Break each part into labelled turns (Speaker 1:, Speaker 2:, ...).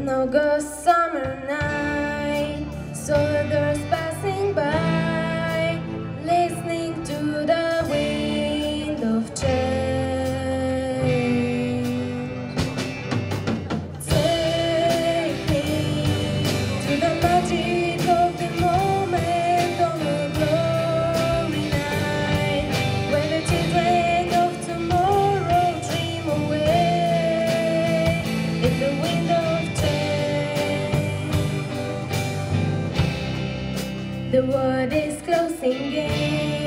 Speaker 1: No go summer night, so the The world is closing in.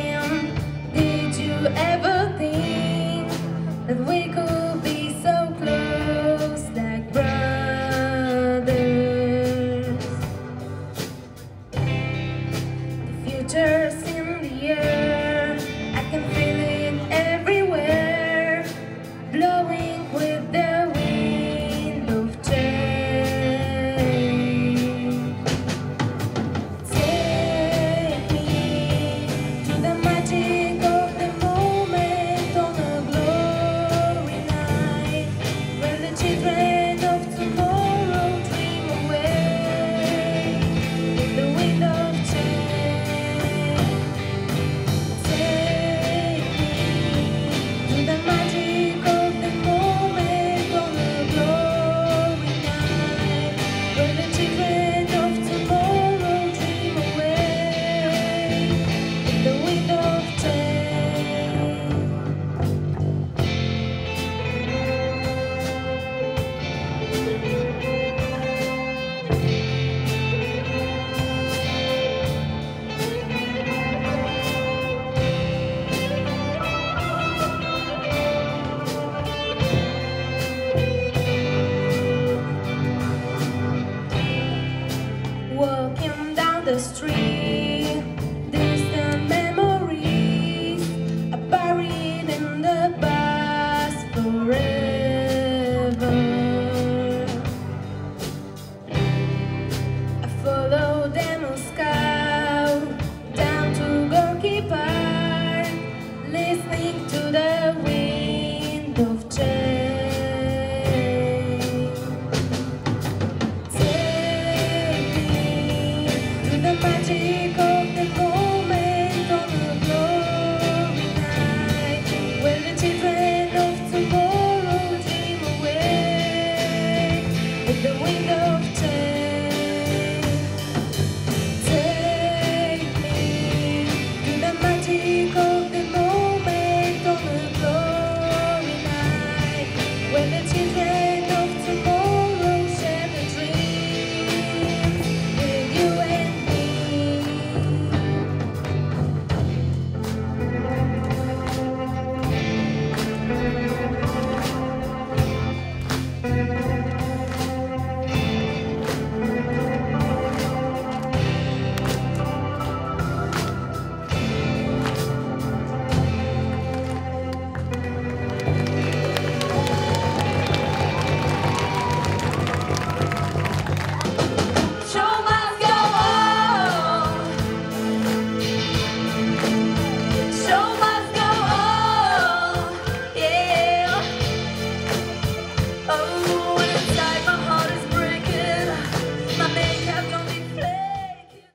Speaker 1: 的今天。